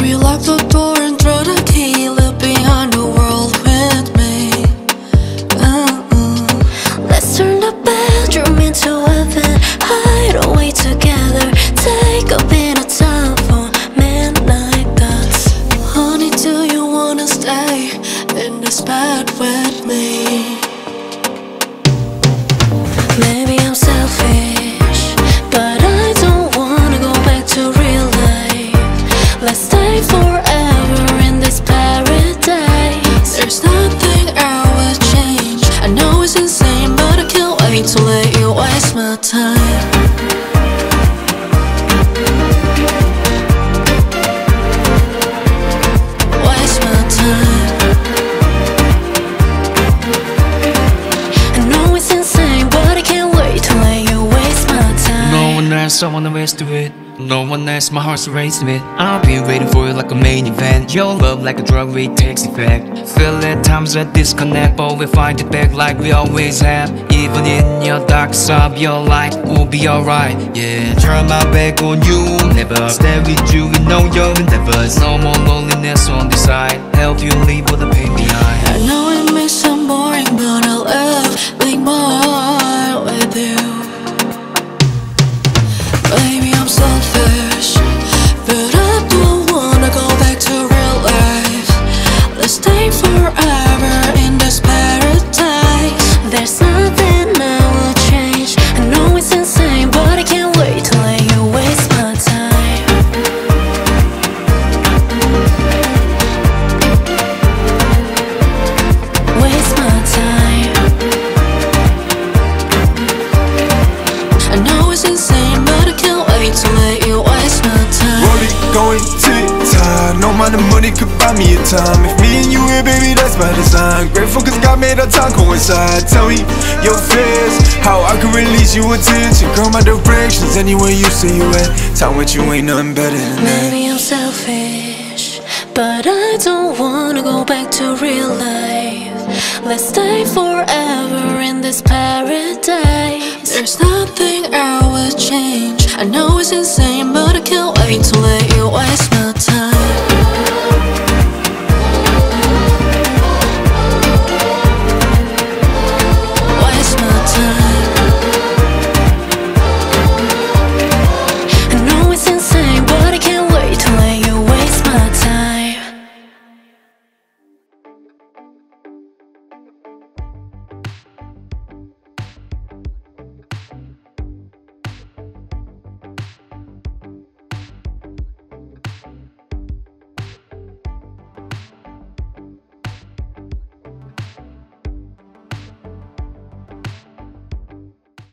We locked the door and threw the key behind world with me. Uh-uh. Let's turn the bedroom into heaven together Take a bit of time for midnight Honey, do you wanna stay In this bed with me? Maybe I'm Waste my time. I know it's insane. Someone someone else do it. No one else, my heart's racing. I'll be waiting for you like a main event. Your love like a drug, it takes effect. Feel at times that disconnect, but we find it back like we always have. Even in your dark side, your light will be alright. Yeah, turn my back on you. Never stay with you, we know you're endeavors. No more loneliness on this side. Help you leave all the pain money could buy me a time. If me and you here, baby, that's by design. Grateful cause God made our time coincide. Tell me your fears, how I can release you attention. Girl, my directions, anywhere you say you at. Time with you ain't nothing better than that. Maybe I'm selfish, but I don't wanna go back to real life. Let's stay forever in this paradise. There's nothing I would change. I know it's insane, but I can't wait to let you waste my